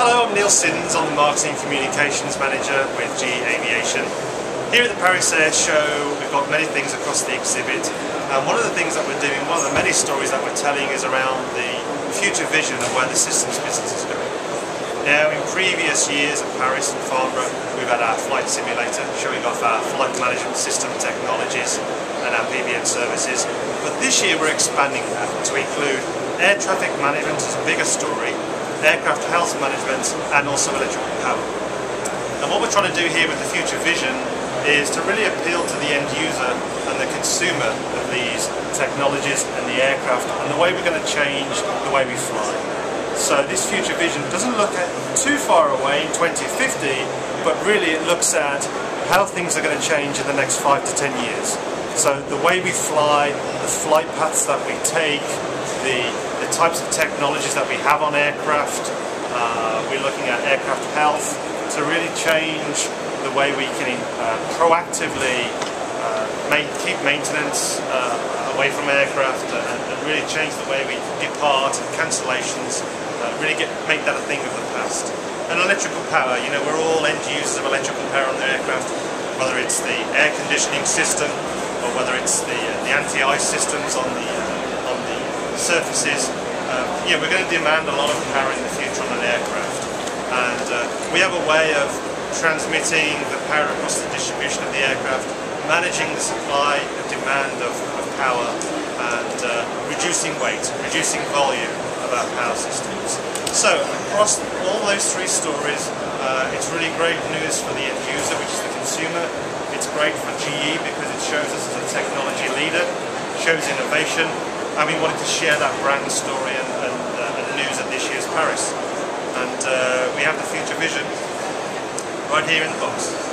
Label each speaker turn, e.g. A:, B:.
A: Hello, I'm Neil Siddons. I'm the Marketing Communications Manager with GE Aviation. Here at the Paris Air Show, we've got many things across the exhibit. And one of the things that we're doing, one of the many stories that we're telling is around the future vision of where the systems business is going. Now, in previous years at Paris and Farnborough, we've had our flight simulator showing off our flight management system technologies and our PBN services. But this year we're expanding that to include air traffic management as a bigger story, aircraft health management and also electrical power. And what we're trying to do here with the Future Vision is to really appeal to the end user and the consumer of these technologies and the aircraft and the way we're going to change the way we fly. So this Future Vision doesn't look at too far away in 2050, but really it looks at how things are going to change in the next five to ten years. So the way we fly, the flight paths that we take, the types of technologies that we have on aircraft. Uh, we're looking at aircraft health to really change the way we can uh, proactively uh, make, keep maintenance uh, away from aircraft and, and, really change the way we depart and cancellations, uh, really get, make that a thing of the past. And electrical power, you know, we're all end users of electrical power on the aircraft, whether it's the air conditioning system or whether it's the, the anti-ice systems on the surfaces, uh, yeah, we're going to demand a lot of power in the future on an aircraft. And uh, we have a way of transmitting the power across the distribution of the aircraft, managing the supply and demand of, of power, and uh, reducing weight, reducing volume of our power systems. So, across all those three stories, uh, it's really great news for the end user, which is the consumer. It's great for GE because it shows us as a technology leader, shows innovation, and we wanted to share that brand story and, and, uh, and news at this year's Paris. And uh, we have the future vision right here in the box.